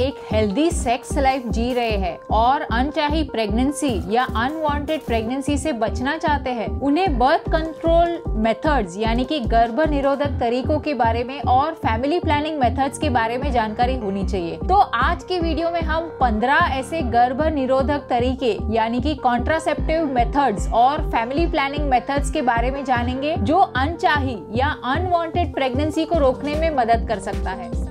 एक healthy sex life जी रहे हैं और अनचाही प्रेगनेंसी या अनवांटेड प्रेगनेंसी से बचना चाहते हैं, उन्हें बर्थ कंट्रोल मेथड्स यानी कि गर्भ निरोधक तरीकों के बारे में और फैमिली प्लानिंग मेथड्स के बारे में जानकारी होनी चाहिए। तो आज के वीडियो में हम 15 ऐसे गर्भ निरोधक तरीके यानी कि कॉन्ट्रासेप्टिव मेथड्स और फैमिली प्लानिंग मेथड्स के बारे में जानेंगे, जो अनचाही या अनवांटेड प्रेगनेंसी को रोकने में मदद कर सकता है।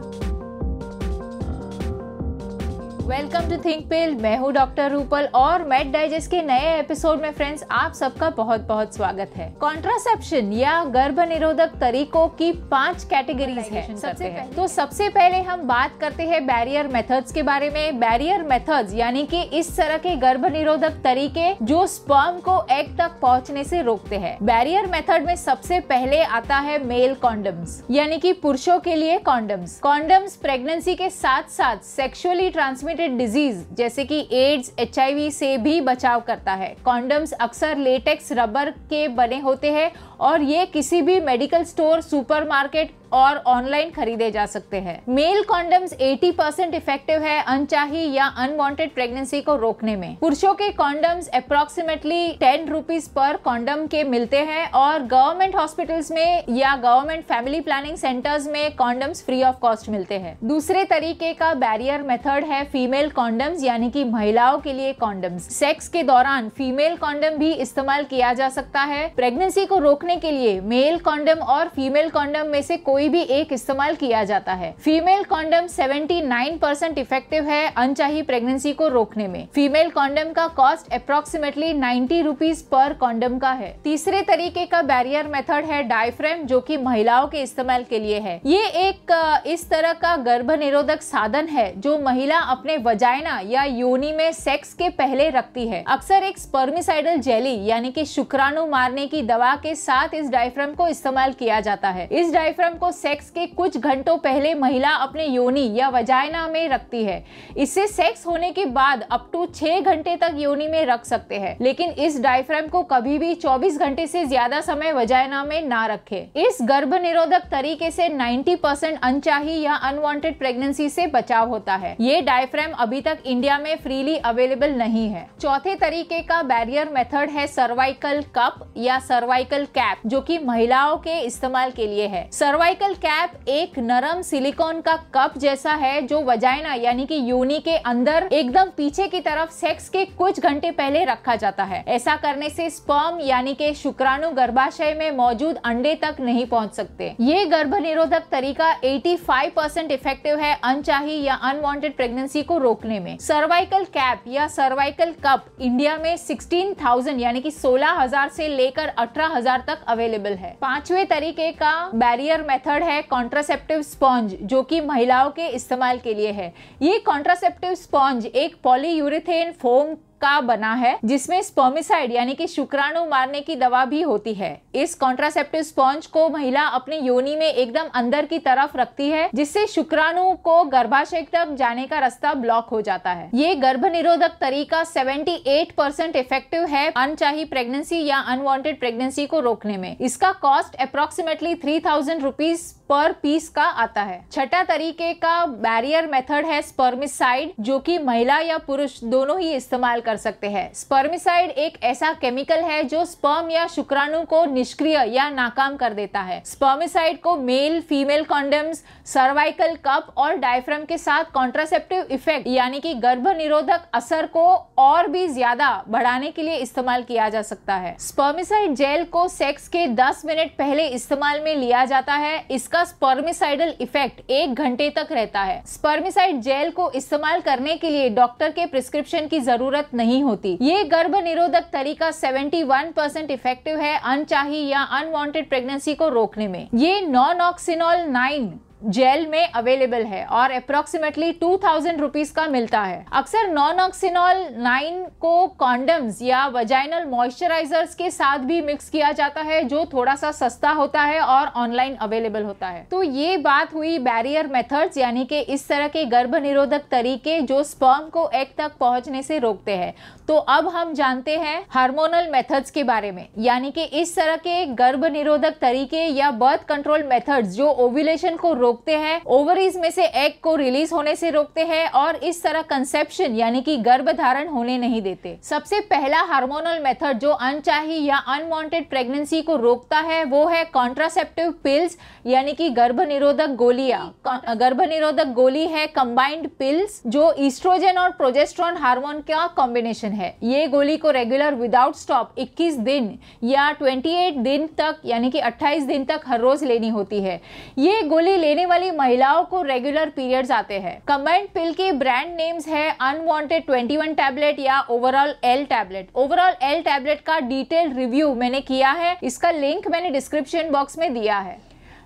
वेलकम टू थिंक पिल मैं हूँ डॉक्टर रूपल और मेट डाइजेस्ट के नए एपिसोड में फ्रेंड्स आप सबका बहुत बहुत स्वागत है। कॉन्ट्रासेप्शन या गर्भ निरोधक तरीकों की पाँच कैटेगरीज है। सबसे पहले तो सबसे पहले हम बात करते हैं बैरियर मेथड्स के बारे में। बैरियर मेथड्स यानी कि इस तरह के गर्भ निरोधक तरीके जो स्पर्म को एग तक पहुँचने से रोकते हैं। बैरियर मेथड में सबसे पहले आता है मेल कॉन्डम्स यानी की पुरुषों के लिए कॉन्डम्स कॉन्डम्स प्रेगनेंसी के साथ साथ सेक्सुअली ट्रांसमिट ट्रांसमिटेड डिज़ीज़ जैसे कि एड्स एचआईवी से भी बचाव करता है। कॉन्डम्स अक्सर लेटेक्स रबर के बने होते हैं और ये किसी भी मेडिकल स्टोर सुपरमार्केट और ऑनलाइन खरीदे जा सकते हैं। मेल कॉन्डम्स 80 परसेंट इफ़ेक्टिव है अनचाही या अनवांटेड प्रेगनेंसी को रोकने में। पुरुषों के कॉन्डम्स अप्रोक्सीमेटली टेन रुपीज़ पर कॉन्डम के मिलते हैं और गवर्नमेंट हॉस्पिटल्स में या गवर्नमेंट फैमिली प्लानिंग सेंटर्स में कॉन्डम्स फ्री ऑफ़ कॉस्ट मिलते हैं। दूसरे तरीके का बैरियर मेथड है फीमेल कॉन्डम्स यानी कि महिलाओं के लिए कॉन्डम्स सेक्स के दौरान फीमेल कॉन्डम भी इस्तेमाल किया जा सकता है। प्रेगनेंसी को रोकने के लिए मेल कॉन्डम और फीमेल कॉन्डम में से कोई भी एक इस्तेमाल किया जाता है। फीमेल कॉन्डम 79 परसेंट इफ़ेक्टिव है अनचाही प्रेगनेंसी को रोकने में। फीमेल कॉन्डम का cost approximately ninety rupees per condom का है। तीसरे तरीके का बैरियर मेथड है डायफ्रेम, जो कि महिलाओं के इस्तेमाल के लिए है। ये एक, इस तरह का गर्भ निरोधक साधन है, जो महिला अपने वजाइना या योनि में सेक्स के पहले रखती है। अक्सर एक स्पर्मिसाइडल जेली, यानी कि शुक्राणु मारने की दवा के साथ इस डायफ्राम को इस्तेमाल किया जाता है। इस डायफ्राम को सेक्स के कुछ घंटों पहले महिला अपने योनि या वजाइना में रखती है। इससे सेक्स होने के बाद अप टू छह घंटे तक योनि में रख सकते हैं। लेकिन इस डायफ्राम को कभी भी 24 घंटे से ज़्यादा समय वजाइना में ना रखे। इस गर्भ निरोधक तरीके से 90 परसेंट अनचाही या अनवांटेड प्रेगनेंसी से बचाव होता है। ये डायफ्राम अभी तक इंडिया में फ्रीली अवेलेबल नहीं है। चौथे तरीके का बैरियर मेथड है सर्वाइकल कप या सर्वाइकल कैप जो कि महिलाओं के इस्तेमाल के लिए है। सर्वाइकल कैप एक नरम सिलिकॉन का कप जैसा है जो वजाइना यानी कि यूनी के अंदर एकदम पीछे की तरफ़ सेक्स के कुछ घंटे पहले रखा जाता है। ऐसा करने से स्पर्म यानी के शुक्राणु गर्भाशय में मौजूद अंडे तक नहीं पहुँच सकते। ये गर्भ निरोधक तरीका 85 परसेंट इफ़ेक्टिव है अनचाही या अनवांटेड प्रेगनेंसी को रोकने में। सर्वाइकल कैप या सर्वाइकल कप इंडिया में 16,000 यानी कि 16,000 से लेकर 18,000 तक अवेलेबल है। पांचवे तरीके का बैरियर मेथड है कॉन्ट्रासेप्टिव स्पॉन्ज, जो कि महिलाओं के इस्तेमाल के लिए है। ये कॉन्ट्रासेप्टिव स्पॉन्ज एक पॉलीयूरिथेन फोम का बना है, जिसमें स्पर्मिसाइड यानी कि शुक्राणु मारने की दवा भी होती है। इस कॉन्ट्रासेप्टिव स्पॉन्ज को महिला अपनी योनि में एकदम अंदर की तरफ़ रखती है, जिससे शुक्राणु को गर्भाशय तक जाने का रास्ता ब्लॉक हो जाता है। ये गर्भ निरोधक तरीका 78 परसेंट इफ़ेक्टिव है अनचाही प्रेगनेंसी या अनवांटेड प्रेगनेंसी को रोकने में। इसका cost approximately three thousand rupees per piece का आता है। छठा तरीके का बैरियर मेथड है स्पर्मिसाइड जो कि महिला या पुरुष दोनों ही इस्तेमाल कर सकते हैं। स्पर्मिसाइड एक ऐसा केमिकल है जो स्पर्म या शुक्राणु को निष्क्रिय या नाकाम कर देता है। स्पर्मिसाइड को male female condoms cervical cup और डायफ्राम के साथ कॉन्ट्रासेप्टिव इफ़ेक्ट यानी कि गर्भ निरोधक असर को और भी ज़्यादा बढ़ाने के लिए इस्तेमाल किया जा सकता है। स्पर्मिसाइड जेल को सेक्स के 10 मिनट पहले इस्तेमाल में लिया जाता है। इसका स्पर्मिसाइडल इफ़ेक्ट एक घंटे तक रहता है। स्पर्मिसाइड जेल को इस्तेमाल करने के लिए डॉक्टर के प्रिस्क्रिप्शन की ज़रूरत नहीं होती। ये गर्भ निरोधक तरीका 71 परसेंट इफ़ेक्टिव है, अनचाही या अनवांटेड प्रेगनेंसी को रोकने में। ये नॉन ऑक्सीनॉल नाइन जेल में अवेलेबल है और अप्रोक्सीमेटली टू थाउज़ेंड रुपीज़ का मिलता है। अक्सर नॉन ऑक्सीनॉल नाइन को कॉन्डम्स या वजाइनल मॉइस्चराइजर्स के साथ भी मिक्स किया जाता है, जो थोड़ा सा सस्ता होता है और ऑनलाइन अवेलेबल होता है। तो ये बात हुई बैरियर मेथड्स यानी कि इस तरह के गर्भ निरोधक तरीके जो स्पर्म को एग तक पहुँचने से रोकते हैं। तो अब हम जानते हैं हार्मोनल मेथड्स के बारे में, यानी कि इस तरह के गर्भ निरोधक तरीके या बर्थ कंट्रोल मेथड्स जो ओव्यूलेशन को रोक रोकते हैं। ओवरीज में से एग को रिलीज़ होने से रोकते हैं और इस तरह कंसेप्शन यानी कि गर्भ धारण होने नहीं देते। सबसे पहला हार्मोनल मेथड जो अनचाही या अनवांटेड प्रेगनेंसी को रोकता है वो है कॉन्ट्रासेप्टिव पिल्स यानी कि गर्भ निरोधक गोलियाँ। गर्भ निरोधक गोली है कंबाइंड पिल्स जो ईस्ट्रोजन और प्रोजेस्ट्रॉन हार्मोन का कॉम्बिनेशन है। ये गोली को रेगुलर विदाउट स्टॉप 21 दिन या 28 दिन तक यानी कि 28 दिन तक हर रोज लेनी होती है। ये गोली लेने वाली महिलाओं को रेगुलर पीरियड्स आते हैं। कंबाइंड पिल के ब्रांड नेम्स है अनवांटेड 21 टैबलेट या Ovral L tablet Ovral L tablet का डिटेल रिव्यू मैंने किया है। इसका लिंक मैंने डिस्क्रिप्शन बॉक्स में दिया है।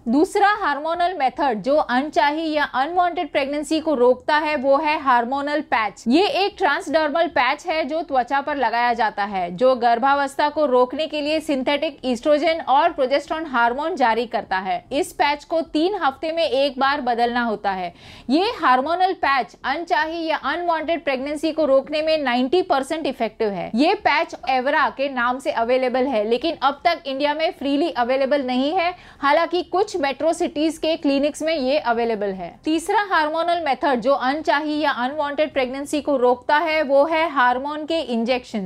दूसरा हार्मोनल मेथड जो अनचाही या अनवांटेड प्रेगनेंसी को रोकता है, वो है हार्मोनल पैच। ये एक ट्रांसडर्मल पैच है जो त्वचा पर लगाया जाता है, जो गर्भावस्था को रोकने के लिए सिंथेटिक ईस्ट्रोजन और प्रोजेस्ट्रॉन हार्मोन जारी करता है। इस पैच को तीन हफ़्ते में एक बार बदलना होता है। ये हार्मोनल पैच अनचाही या अनवांटेड प्रेगनेंसी को रोकने में 90 परसेंट इफ़ेक्टिव है। ये पैच एवरा के नाम से अवेलेबल है, लेकिन अब तक इंडिया में फ्रीली अवेलेबल नहीं है। हालाँकि कुछ मेट्रो सिटीज़ के क्लिनिक्स में ये अवेलेबल है। तीसरा हार्मोनल मेथड जो अनचाही या अनवांटेड प्रेगनेंसी को रोकता है, वो है हार्मोन के इंजेक्शन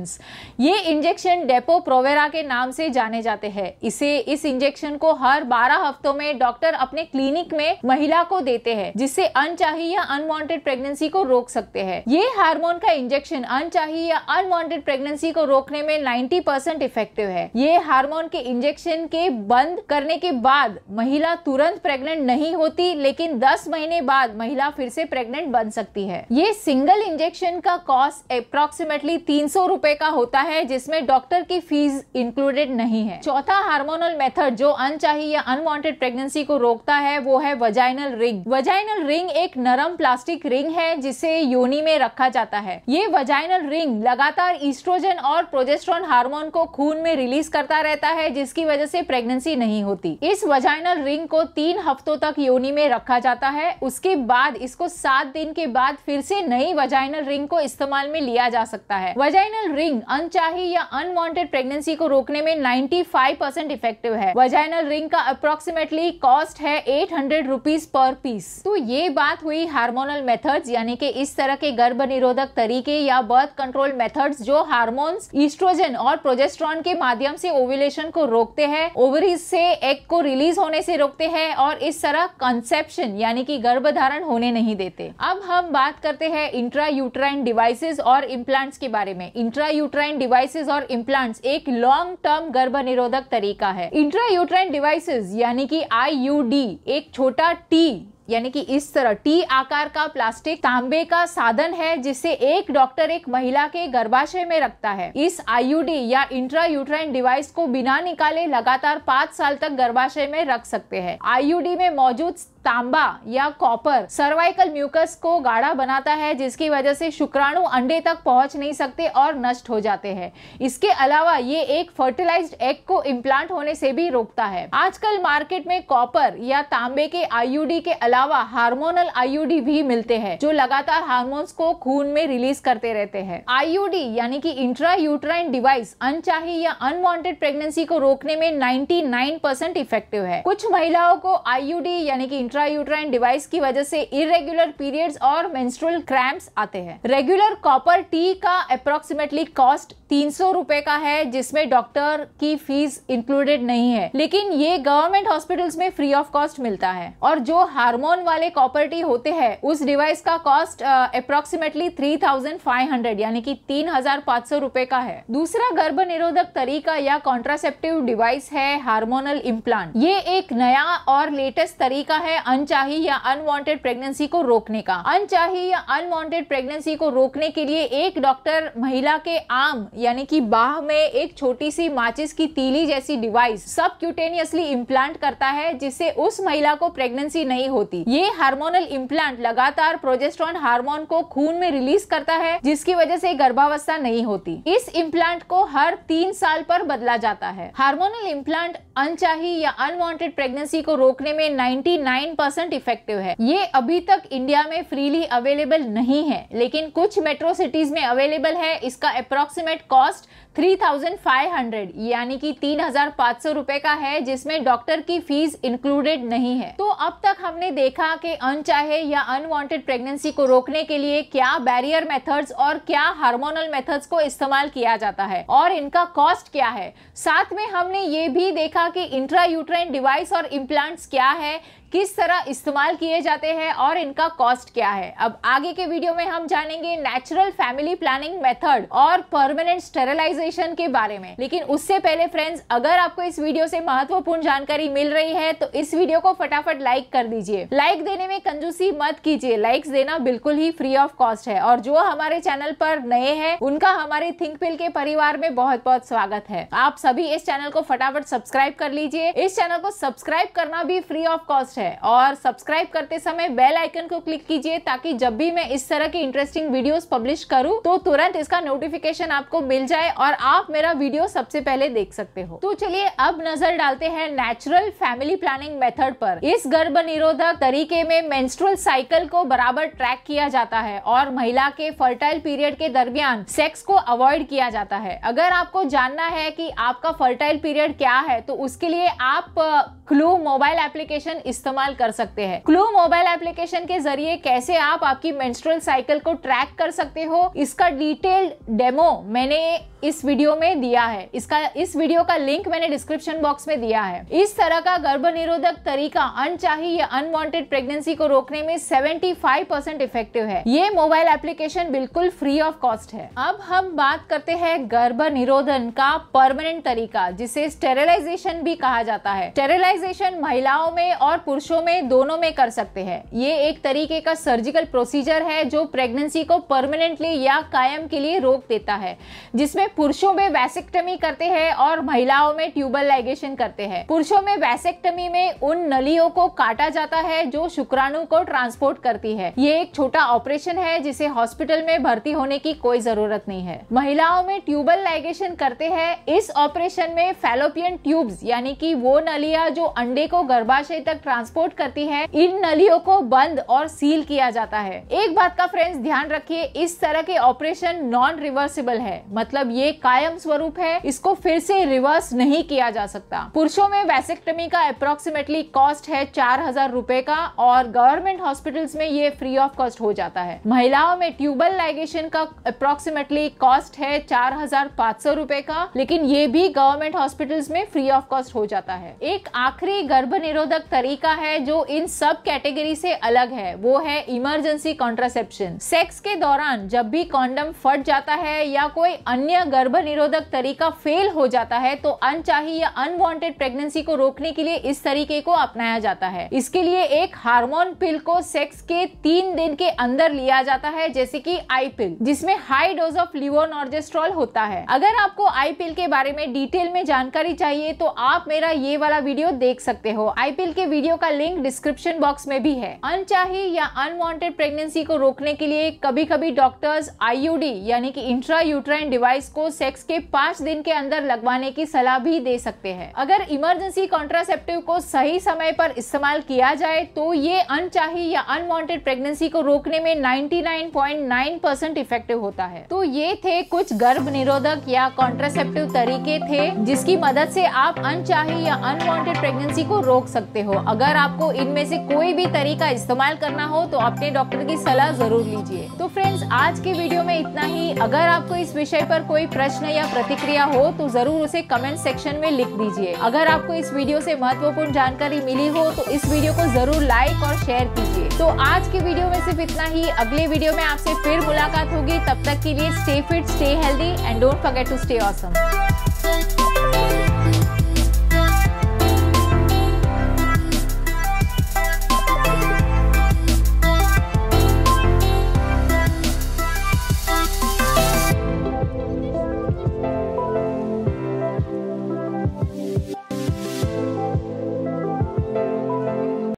ये इंजेक्शन डेपो प्रोवेरा के नाम से जाने जाते हैं। इसे, इस इंजेक्शन को हर 12 हफ्तों में डॉक्टर अपने क्लिनिक में महिला को देते हैं, जिससे अनचाही या अनवांटेड प्रेगनेंसी को रोक सकते हैं। ये हार्मोन का इंजेक्शन अनचाही या अनवांटेड प्रेगनेंसी को रोकने में 90 परसेंट इफ़ेक्टिव है। ये हार्मोन के इंजेक्शन के बंद करने के बाद महिला महिला तुरंत प्रेग्नेंट नहीं होती, लेकिन 10 महीने बाद महिला फिर से प्रेग्नेंट बन सकती है। ये सिंगल इंजेक्शन का कॉस्ट अप्रोक्सीमेटली तीन सौ का होता है, जिसमें डॉक्टर की फ़ीस इंक्लूडेड नहीं है। चौथा हार्मोनल मेथड जो अनचाही या अनवांटेड प्रेगनेंसी को रोकता है, वो है वजाइनल रिंग वजाइनल रिंग एक नरम प्लास्टिक रिंग है, जिसे योनि में रखा जाता है। ये वजाइनल रिंग लगातार ईस्ट्रोजन और प्रोजेस्ट्रॉन हार्मोन को खून में रिलीज़ करता रहता है, जिसकी वजह से प्रेगनेंसी नहीं होती। इस वजाइनल रिंग को तीन हफ्तों तक योनि में रखा जाता है। उसके बाद, इसको सात दिन के बाद फिर से नई वजाइनल रिंग को इस्तेमाल में लिया जा सकता है। वजाइनल रिंग अनचाही या अनवांटेड प्रेगनेंसी को रोकने में 95 परसेंट इफ़ेक्टिव है। वजाइनल रिंग का अप्रोक्सीमेटली कॉस्ट है eight hundred rupees per piece तो ये बात हुई हार्मोनल मेथड्स यानी कि इस तरह के गर्भ निरोधक तरीके या बर्थ कंट्रोल मेथड्स जो हार्मोन्स ईस्ट्रोजन और प्रोजेस्ट्रॉन के माध्यम से ओविलेशन को रोकते हैं। ओवरीज से एग को रिलीज़ होने से रोकते हैं और इस तरह कंसेप्शन यानी कि गर्भधारण होने नहीं देते। अब हम बात करते हैं इंट्रा यूट्राइन डिवाइसेस और इम्प्लांट्स के बारे में। इंट्रा यूट्राइन डिवाइसेस और इम्प्लांट्स एक लॉन्ग टर्म गर्भ निरोधक तरीका है। इंट्रा यूट्राइन डिवाइसेस यानी कि आईयूडी एक छोटा टी यानी कि इस तरह टी आकार का प्लास्टिक तांबे का साधन है, जिसे एक डॉक्टर एक महिला के गर्भाशय में रखता है। इस आईयूडी या इंट्रा यूट्राइन डिवाइस को बिना निकाले लगातार पाँच साल तक गर्भाशय में रख सकते हैं। आईयूडी में मौजूद तांबा या कॉपर सर्वाइकल म्यूकस को गाढ़ा बनाता है, जिसकी वजह से शुक्राणु अंडे तक पहुँच नहीं सकते और नष्ट हो जाते हैं। इसके अलावा ये एक फर्टिलाइज्ड एग को इम्प्लांट होने से भी रोकता है। आजकल मार्केट में कॉपर या तांबे के आईयूडी के अलावा हार्मोनल आईयूडी भी मिलते हैं, जो लगातार हार्मोन्स को खून में रिलीज़ करते रहते हैं। आईयूडी यानी कि इंट्रा यूट्राइन डिवाइस अनचाही या अनवांटेड प्रेगनेंसी को रोकने में 99 परसेंट इफ़ेक्टिव है। कुछ महिलाओं को आईयूडी यानी कि इंट्रायूट्राइन डिवाइस की वजह से इरेगुलर पीरियड्स और मेंस्ट्रुअल क्रैम्प्स आते हैं। रेगुलर कॉपर टी का अप्रोक्सीमेटली कॉस्ट तीन सौ का है, जिसमें डॉक्टर की फ़ीस इंक्लूडेड नहीं है। लेकिन ये गवर्नमेंट हॉस्पिटल्स में फ्री ऑफ़ कॉस्ट मिलता है। और जो हार्मोन वाले कॉपर टी होते हैं, उस डिवाइस का cost approximately three thousand five hundred यानी कि तीन हज़ार पाँच सौ रुपए का है। दूसरा गर्भ निरोधक तरीका या कॉन्ट्रासेप्टिव डिवाइस है हार्मोनल इम्प्लांट ये एक नया और लेटेस्ट तरीका है अनचाही या अनवांटेड प्रेगनेंसी को रोकने का। अनचाही या अनवांटेड प्रेगनेंसी को रोकने के लिए एक डॉक्टर महिला के आम, यानी कि बाह में एक छोटी सी माचिस की तीली जैसी डिवाइस सब क्यूटेनियसली इम्प्लांट करता है, जिससे उस महिला को प्रेगनेंसी नहीं होती। ये हार्मोनल इम्प्लांट लगातार प्रोजेस्ट्रॉन हार्मोन को खून में रिलीज़ करता है, जिसकी वजह से गर्भावस्था नहीं होती। इस इम्प्लांट को हर तीन साल पर बदला जाता है। हार्मोनल इम्प्लांट अनचाही या अनवांटेड प्रेगनेंसी को रोकने में 99 परसेंट इफ़ेक्टिव है। ये अभी तक इंडिया में फ्रीली अवेलेबल नहीं है, लेकिन कुछ मेट्रो सिटीज़ में अवेलेबल है। इसका अप्रोक्सीमेट कॉस्ट 3500 यानी कि तीन हज़ार पाँच सौ रुपए का है, जिसमें डॉक्टर की फ़ीस इंक्लूडेड नहीं है। तो अब तक हमने देखा कि अनचाहे या अनवांटेड प्रेगनेंसी को रोकने के लिए क्या बैरियर मेथड्स और क्या हार्मोनल मेथड्स को इस्तेमाल किया जाता है और इनका कॉस्ट क्या है। साथ में हमने ये भी देखा कि इंट्रा यूट्राइन डिवाइस और इम्प्लांट्स क्या है किस तरह इस्तेमाल किए जाते हैं और इनका कॉस्ट क्या है? अब आगे के वीडियो में हम जानेंगे नेचुरल फैमिली प्लानिंग मेथड और परमानेंट स्टेरिलाइजेशन के बारे में। लेकिन उससे पहले फ्रेंड्स अगर आपको इस वीडियो से महत्वपूर्ण जानकारी मिल रही है तो इस वीडियो को फटाफट लाइक कर दीजिए। लाइक देने में कंजूसी मत कीजिए। लाइक्स देना बिल्कुल ही फ्री ऑफ़ कॉस्ट है। और जो हमारे चैनल पर नए हैं, उनका हमारे थिंक पिल के परिवार में बहुत बहुत स्वागत है। आप सभी इस चैनल को फटाफट सब्सक्राइब कर लीजिए। इस चैनल को सब्सक्राइब करना भी फ्री ऑफ़ कॉस्ट है। है। और सब्सक्राइब करते समय बेल आइकन को क्लिक कीजिए ताकि जब भी मैं इस तरह की इंटरेस्टिंग वीडियोस पब्लिश करूँ तो तुरंत इसका नोटिफिकेशन आपको मिल जाए और आप मेरा वीडियो सबसे पहले देख सकते हो। तो चलिए अब नज़र डालते हैं नेचुरल फैमिली प्लानिंग मेथड पर। इस गर्भ निरोधक तरीके में मेंस्ट्रुअल साइकिल को बराबर ट्रैक किया जाता है और महिला के फर्टाइल पीरियड के दरमियान सेक्स को अवॉइड किया जाता है। अगर आपको जानना है कि आपका फर्टाइल पीरियड क्या है तो उसके लिए आप क्लू मोबाइल एप्लीकेशन इस्तेमाल कर सकते हैं। क्लू मोबाइल एप्लीकेशन के ज़रिए कैसे आप आपकी मेंस्ट्रुअल साइकिल को ट्रैक कर सकते हो? इसका डिटेल्ड डेमो मैंने इस वीडियो में दिया है। इसका, इस वीडियो का लिंक मैंने डिस्क्रिप्शन बॉक्स में दिया है। इस तरह का गर्भ निरोधक तरीका अनचाही या अनवांटेड प्रेगनेंसी को रोकने में 75 परसेंट इफ़ेक्टिव है। ये मोबाइल एप्लीकेशन बिल्कुल फ्री ऑफ़ कॉस्ट है। अब हम बात करते हैं गर्भ निरोधन का परमानेंट तरीका, जिसे स्टेरिलाइजेशन भी कहा जाता है। स्टेरिलाइजेशन महिलाओं में और पुरुषों में दोनों में कर सकते हैं। ये एक तरीके का सर्जिकल प्रोसीजर है, जो प्रेगनेंसी को परमानेंटली या कायम के लिए रोक देता है, जिसमें पुरुषों में वैसेक्टमी करते हैं और महिलाओं में ट्यूबल लाइगेशन करते हैं। पुरुषों में वैसेक्टमी में उन नलियों को काटा जाता है जो शुक्राणु को ट्रांसपोर्ट करती है। ये एक छोटा ऑपरेशन है जिसे हॉस्पिटल में भर्ती होने की कोई ज़रूरत नहीं है। महिलाओं में ट्यूबल लाइगेशन करते हैं। इस ऑपरेशन में फेलोपियन ट्यूब्स, यानी कि वो नलियाँ जो अंडे को गर्भाशय तक ट्रांसपोर्ट करती है, इन नलियों को बंद और सील किया जाता है। एक बात का फ्रेंड्स ध्यान रखिए, इस तरह के ऑपरेशन नॉन रिवर्सिबल है। मतलब ये ये कायम स्वरूप है, इसको फिर से रिवर्स नहीं किया जा सकता। पुरुषों में वैसेक्टमी का अप्रोक्सीमेटली कॉस्ट है चार हज़ार रूपए का और गवर्नमेंट हॉस्पिटल्स में ये फ्री ऑफ़ कॉस्ट हो जाता है। महिलाओं में ट्यूबल लाइगेशन का अप्रोक्सीमेटली कॉस्ट है चार हज़ार पाँच सौ रूपए का, लेकिन ये भी गवर्नमेंट हॉस्पिटल्स में फ्री ऑफ़ कॉस्ट हो जाता है। एक आखिरी गर्भ निरोधक तरीका है जो इन सब कैटेगरी से अलग है, वो है इमरजेंसी कॉन्ट्रासेप्शन सेक्स के दौरान जब भी कॉन्डम फट जाता है या कोई अन्य गर्भ निरोधक तरीका फेल हो जाता है तो अनचाही या अनवांटेड प्रेगनेंसी को रोकने के लिए इस तरीके को अपनाया जाता है। इसके लिए एक हार्मोन पिल को सेक्स के तीन दिन के अंदर लिया जाता है, जैसे कि आई पिल जिसमें हाई डोज ऑफ़ लिवोनॉर्जेस्ट्रॉल होता है। अगर आपको आई पिल के बारे में डिटेल में जानकारी चाहिए तो आप मेरा ये वाला वीडियो देख सकते हो। आई पिल के वीडियो का लिंक डिस्क्रिप्शन बॉक्स में भी है। अनचाही या अनवांटेड प्रेगनेंसी को रोकने के लिए कभी कभी डॉक्टर्स आईयूडी यानी कि इंट्रा यूट्राइन डिवाइस को सेक्स के पाँच दिन के अंदर लगवाने की सलाह भी दे सकते हैं। अगर इमरजेंसी कॉन्ट्रासेप्टिव को सही समय पर इस्तेमाल किया जाए तो ये अनचाही या अनवांटेड प्रेगनेंसी को रोकने में 99.9 परसेंट इफ़ेक्टिव होता है। तो ये थे कुछ गर्भ निरोधक या कॉन्ट्रासेप्टिव तरीके थे, जिसकी मदद से आप अनचाही या अनवांटेड प्रेगनेंसी को रोक सकते हो। अगर आपको इनमें से कोई भी तरीका इस्तेमाल करना हो तो अपने डॉक्टर की सलाह ज़रूर लीजिए। तो फ्रेंड्स आज के वीडियो में इतना ही। अगर आपको इस विषय पर कोई प्रश्न या प्रतिक्रिया हो तो ज़रूर उसे कमेंट सेक्शन में लिख दीजिए। अगर आपको इस वीडियो से महत्वपूर्ण जानकारी मिली हो तो इस वीडियो को ज़रूर लाइक और शेयर कीजिए। तो आज की वीडियो में सिर्फ़ इतना ही। अगले वीडियो में आपसे फिर मुलाकात होगी। तब तक के लिए stay fit stay healthy and don't forget to stay awesome